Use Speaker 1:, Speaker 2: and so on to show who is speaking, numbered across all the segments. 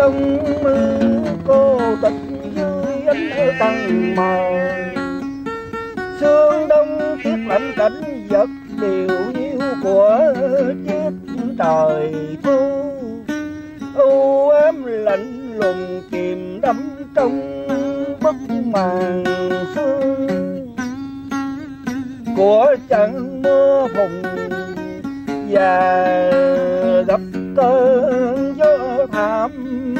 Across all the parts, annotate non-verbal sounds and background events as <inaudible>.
Speaker 1: phương đông cô tịch dưới ánh tầng mờ sương đông tiết lạnh cảnh vật điều nhiêu của chiếc trời thu u ám lạnh lùng kìm đắm trong bức màn sương. Của trận mưa phùng và gặp cơn gió thảm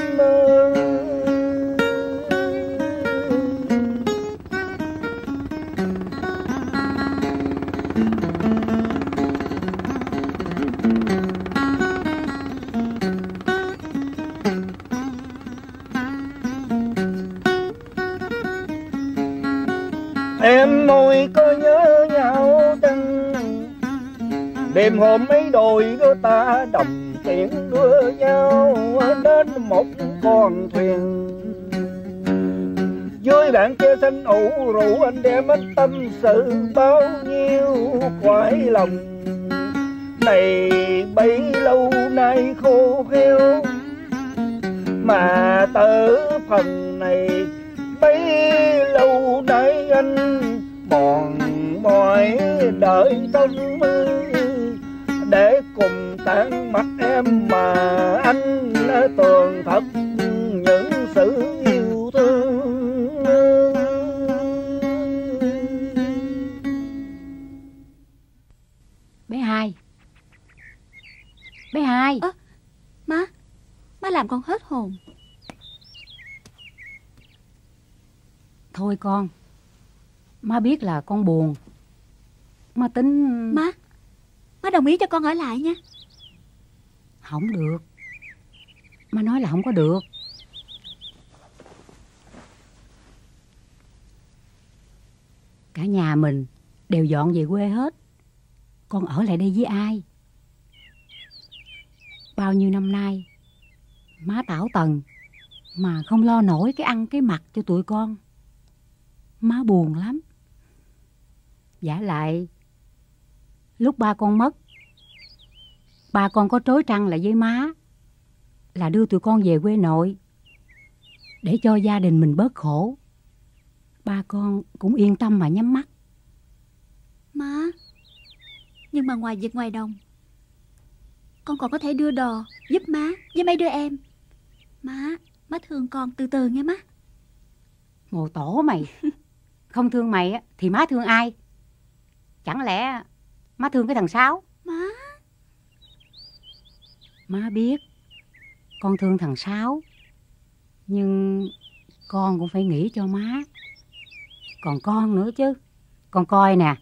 Speaker 1: em môi có nhớ nhau chăng? Đêm hôm ấy đôi đứa ta đồng tiền đưa nhau đến một con thuyền. Dưới bạn kia xanh ủ rượu anh đem hết tâm sự, bao nhiêu khoái lòng. Này, bấy lâu nay khô kheo mà tử phần này, bấy lâu nay anh mòn mỏi đợi tâm để cùng tan mặt em mà anh tường thật những sự yêu thương.
Speaker 2: Bé hai. Bé hai.
Speaker 3: Ơ, Má Má làm con hết hồn.
Speaker 2: Thôi con Má biết là con buồn. Má tính
Speaker 3: Má Má đồng ý cho con ở lại nha
Speaker 2: không được. Má nói là không có được. Cả nhà mình đều dọn về quê hết. Con ở lại đây với ai? Bao nhiêu năm nay, Má tảo tần Mà không lo nổi cái ăn cái mặc cho tụi con. Má buồn lắm. Giả lại, Lúc ba con mất Ba con có trối trăng lại với má Là đưa tụi con về quê nội Để cho gia đình mình bớt khổ. Ba con cũng yên tâm mà nhắm mắt.
Speaker 3: Má Nhưng mà ngoài việc ngoài đồng Con còn có thể đưa đò Giúp má với mấy đứa em. Má Má thương con từ từ nghe má.
Speaker 2: Ngộ tổ mày. <laughs> Không thương mày á, thì má thương ai? Chẳng lẽ má thương cái thằng Sáu?
Speaker 3: Má
Speaker 2: Má biết. Con thương thằng Sáu, Nhưng con cũng phải nghĩ cho má. Còn con nữa chứ. Con coi nè,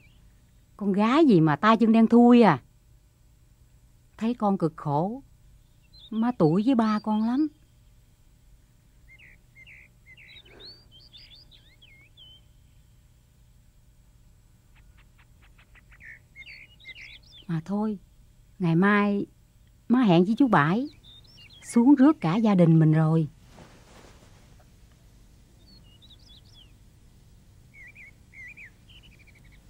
Speaker 2: Con gái gì mà tay chân đen thui à. Thấy con cực khổ, Má tuổi với ba con lắm. Mà thôi, Ngày mai Má hẹn với chú Bãi. Xuống rước cả gia đình mình rồi.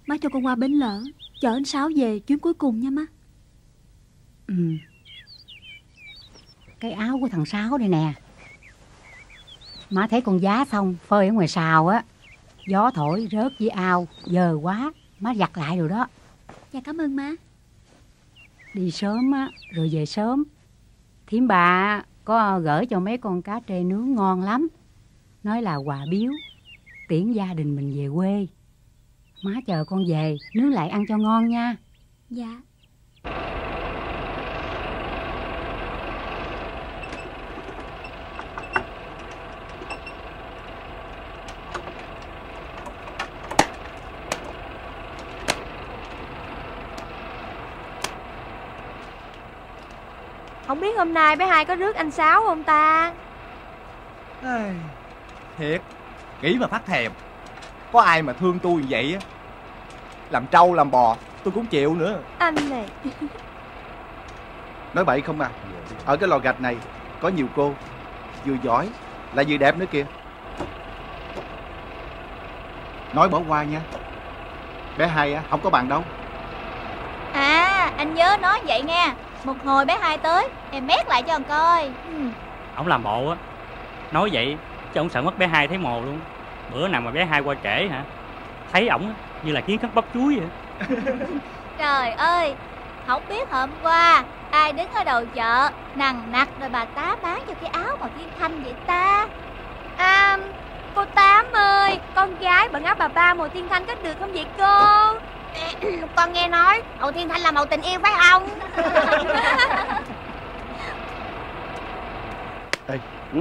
Speaker 3: Má cho con qua bến lỡ Chở anh Sáu về chuyến cuối cùng nha má.
Speaker 2: Ừ. Cái áo của thằng Sáu đây nè. Má thấy con giá xong Phơi ở ngoài xào á. Gió thổi rớt với ao Giờ quá. Má giặt lại rồi đó.
Speaker 3: Dạ cảm ơn má
Speaker 2: Đi sớm á, Rồi về sớm. Thím bà có gửi cho mấy con cá trê nướng ngon lắm. Nói là quà biếu, Tiễn gia đình mình về quê. Má chờ con về, Nướng lại ăn cho ngon nha.
Speaker 3: Dạ.
Speaker 4: Không biết hôm nay bé hai có rước anh Sáu không ta?
Speaker 5: Ai, Thiệt Nghĩ mà phát thèm. Có ai mà thương tôi như vậy á? Làm trâu làm bò Tôi cũng chịu nữa.
Speaker 4: Anh này.
Speaker 6: Nói bậy không à? Ở cái lò gạch này Có nhiều cô. Vừa giỏi Lại vừa đẹp nữa kìa. Nói bỏ qua nha. Bé hai á Không có bằng đâu.
Speaker 7: À anh nhớ nói vậy nha Một hồi bé hai tới Em mét lại cho con coi. Ừ. ổng làm bộ á nói vậy chứ ổng sợ mất bé hai thấy mồ luôn. Bữa nào mà bé hai qua trễ hả? Thấy ổng như là kiến cắt bắp chuối vậy. <laughs>
Speaker 3: Trời ơi Không biết hôm qua Ai đứng ở đầu chợ Nằng nặc rồi bà tá bán cho cái áo màu thiên thanh vậy ta?
Speaker 4: À cô Tám ơi Con gái bận áo bà ba màu thiên thanh có được không vậy cô <coughs>
Speaker 8: Con nghe nói màu thiên thanh là màu tình yêu phải không? <laughs>
Speaker 9: Ê ừ?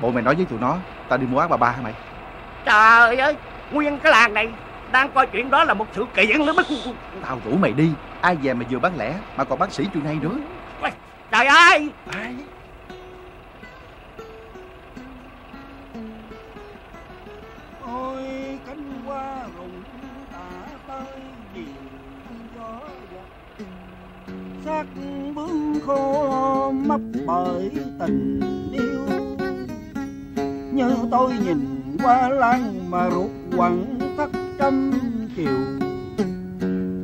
Speaker 9: Bộ mày nói với tụi nó Tao đi mua áo bà ba hả mày?
Speaker 10: Trời ơi Nguyên cái làng này Đang coi chuyện đó là một sự kiện lắm.
Speaker 9: Tao rủ mày đi Ai về mà vừa bán lẻ Mà còn bác sĩ chuyện này nữa.
Speaker 10: Trời ơi!
Speaker 1: Ôi bướm khô mấp bởi tình yêu. Như tôi nhìn qua lan mà ruột quặn thắt trăm chiều.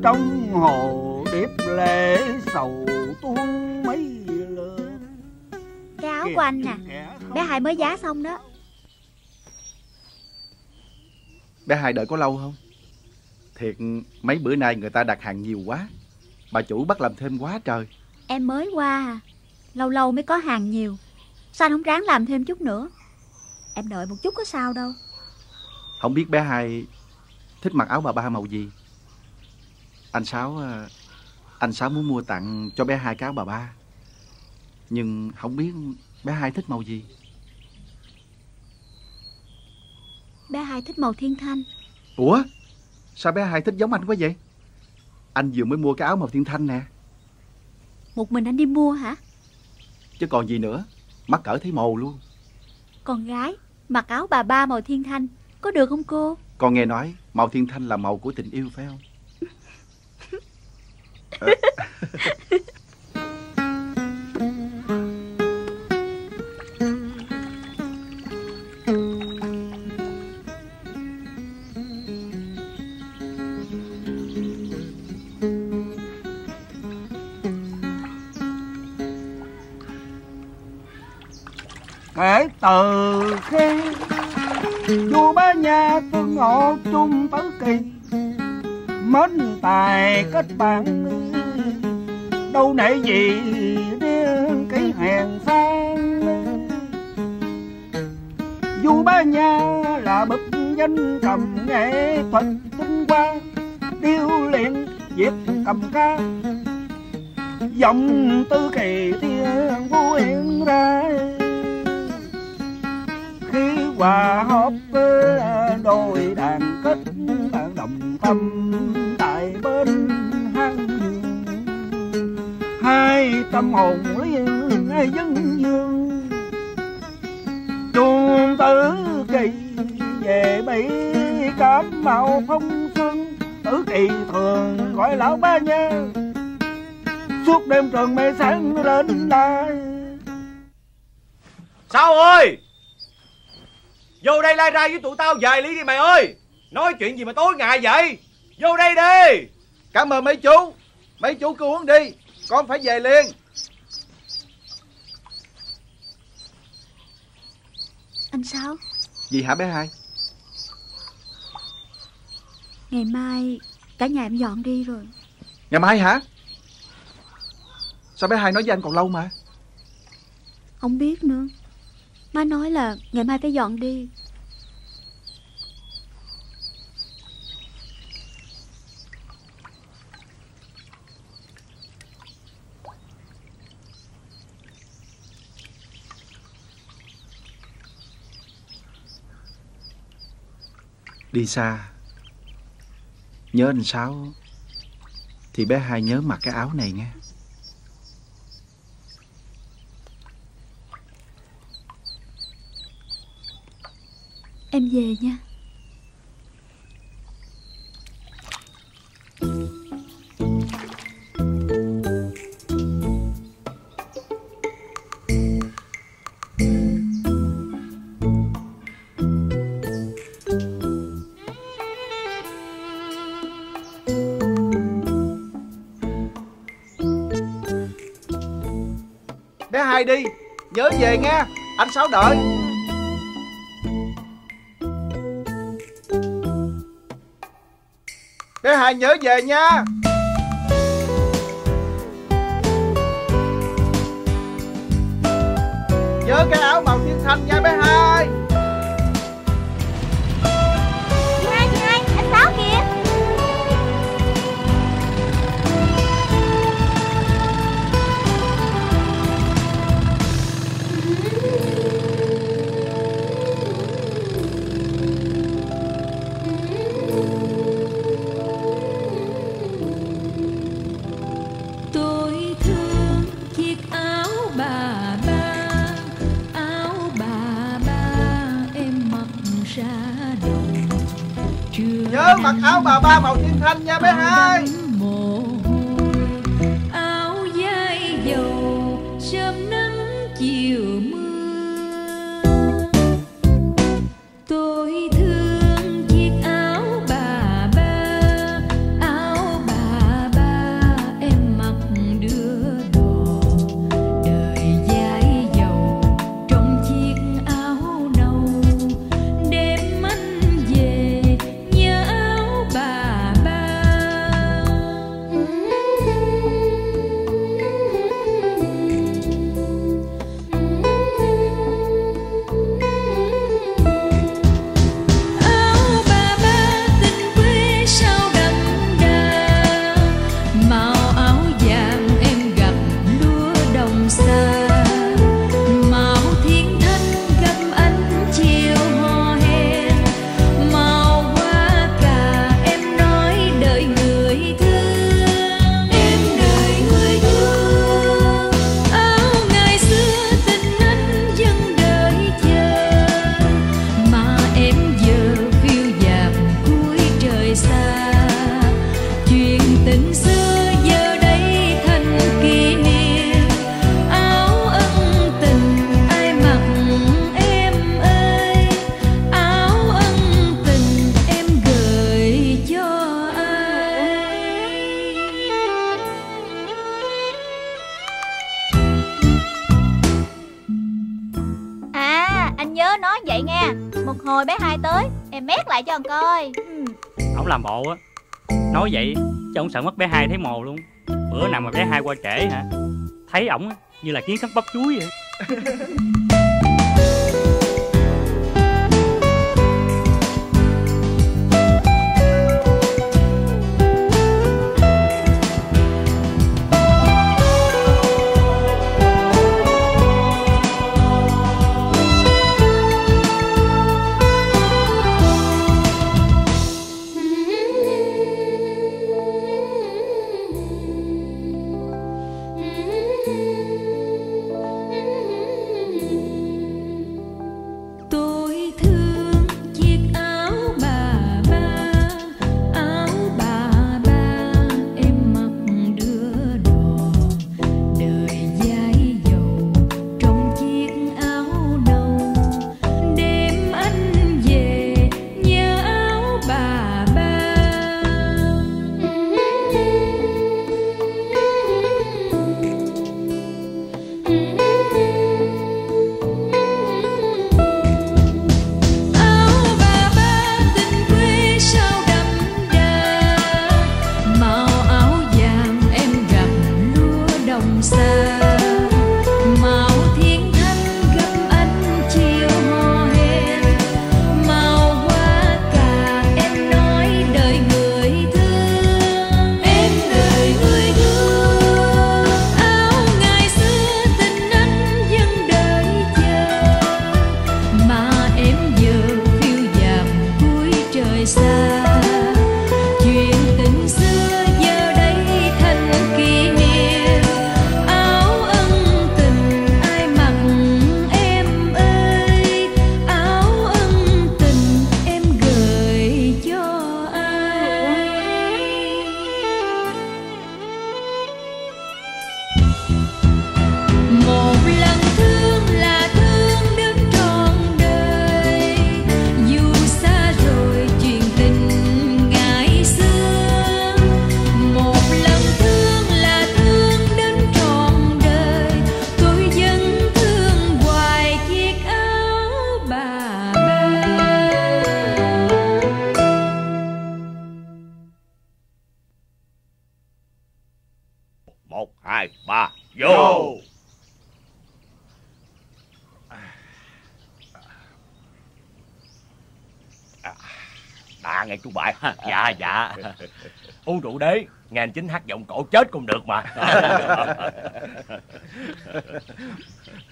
Speaker 1: Trong hồ điệp lệ sầu tuôn mấy lượt
Speaker 3: Cái áo của anh nè Bé hai mới giá xong đó.
Speaker 9: Bé hai đợi có lâu không? Thiệt mấy bữa nay người ta đặt hàng nhiều quá Bà chủ bắt làm thêm quá trời.
Speaker 3: Em mới qua. À Lâu lâu mới có hàng nhiều. Sao anh không ráng làm thêm chút nữa? Em đợi một chút có sao đâu.
Speaker 9: Không biết bé hai Thích mặc áo bà ba màu gì. Anh Sáu à, Anh Sáu muốn mua tặng cho bé hai cái áo bà ba. Nhưng không biết bé hai thích màu gì.
Speaker 3: Bé hai thích màu thiên thanh.
Speaker 9: Ủa? Sao bé hai thích giống anh quá vậy Anh vừa mới mua cái áo màu thiên thanh nè.
Speaker 3: Một mình anh đi mua hả?
Speaker 9: Chứ còn gì nữa Mắc cỡ thấy mồ luôn.
Speaker 3: Con gái Mặc áo bà ba màu thiên thanh Có được không cô?
Speaker 9: Con nghe nói màu thiên thanh là màu của tình yêu phải không? Ờ, <laughs>
Speaker 1: từ khi vua ba nhà tương ngộ chung tứ kỳ, mến tài kết bạn. Đâu nể gì điên cái hèn sang. Vua ba nhà là bậc danh cầm nghệ thuật tinh hoa, điêu luyện diệt cầm ca. Giọng tư kỳ thiên vui hiện ra hòa hóp với đôi đàn kết bạn đồng tâm tại bên hang hai tâm hồn liên dân dương. Chuông tử kỳ về mỹ cảm màu phong xuân. Tử kỳ thường gọi lão ba nha suốt đêm trường mê sáng lên đài
Speaker 11: Sao ơi? Vô đây lai ra với tụi tao về lý đi mày ơi. Nói chuyện gì mà tối ngày vậy? Vô đây đi.
Speaker 9: Cảm ơn mấy chú. Mấy chú cứ uống đi Con phải về liền.
Speaker 3: Anh sao
Speaker 9: Gì hả bé hai?
Speaker 3: Ngày mai Cả nhà em dọn đi rồi.
Speaker 9: Ngày mai hả? Sao bé hai nói với anh còn lâu mà?
Speaker 3: Không biết nữa Má nói là ngày mai phải dọn đi.
Speaker 9: Đi xa. Nhớ anh Sáu, Thì bé hai nhớ mặc cái áo này nghe.
Speaker 3: về nha.
Speaker 9: Bé hai đi
Speaker 6: nhớ về nghe anh sáu đợi. Bé Hai nhớ về nha. Nhớ cái áo màu thiên thanh nha bé Hai. thanh nha bé hai.
Speaker 8: lại cho con coi. Ừ.
Speaker 7: Ông làm bộ á, Nói vậy cho ông sợ mất bé hai thấy mồ luôn. Bữa nào mà bé hai qua trễ hả? Thấy ổng như là kiến sắp bắp chuối vậy.
Speaker 12: Chú bại
Speaker 11: Dạ dạ. <laughs> Uống rượu đế Nghe anh chính hát giọng cổ chết cũng được mà. <laughs>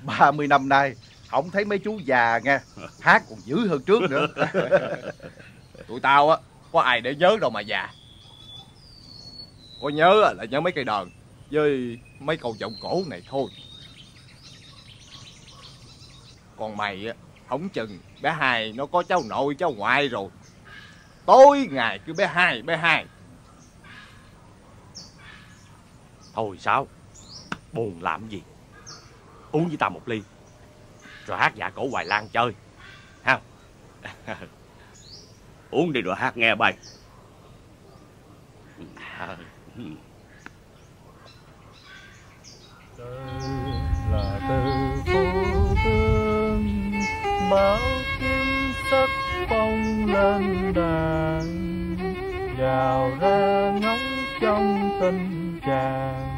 Speaker 9: 30 năm nay Không thấy mấy chú già nghe Hát còn dữ hơn trước nữa. <laughs>
Speaker 5: Tụi tao á Có ai để nhớ đâu mà già. Có nhớ á là nhớ mấy cây đờn Với mấy câu giọng cổ này thôi. Còn mày á Không chừng bé hai nó có cháu nội cháu ngoại rồi Tối ngày cứ bé hai bé hai.
Speaker 11: Thôi sao? Buồn làm gì? Uống với tao một ly. Rồi hát dạ cổ Hoài Lan chơi. Ha? <laughs>
Speaker 12: Uống đi rồi hát nghe bay
Speaker 13: là từ phố tương báo kim sắc phong lên đàn vào ra ngóng trong tình chàng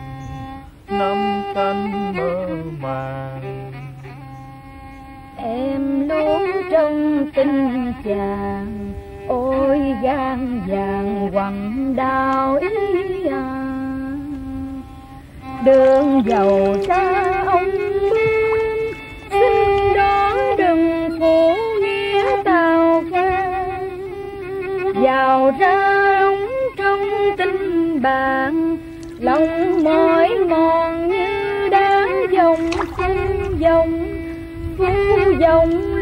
Speaker 13: năm canh mơ màng.
Speaker 14: Em luôn trong tình chàng, ôi gan vàng quằn đau ý à đường giàu xa ông ra ông trong tình bạn. Lòng mỏi mòn như đá dòng xin dòng phu dòng.